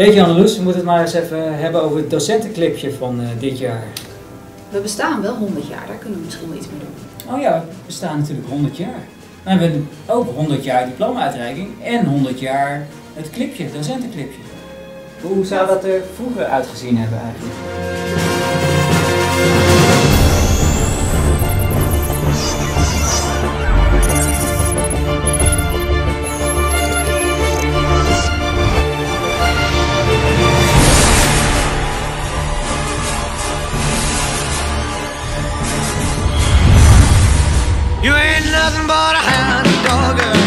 Jeetje Anneloes, we moeten het maar eens even hebben over het docentenclipje van eh, dit jaar. We bestaan wel 100 jaar, daar kunnen we misschien wel iets mee doen. Oh ja, we staan natuurlijk 100 jaar. Maar we hebben ook 100 jaar diploma-uitreiking en 100 jaar het clipje, het docentenclipje. Hoe zou dat er vroeger uitgezien hebben eigenlijk? You ain't nothing but a hound dog,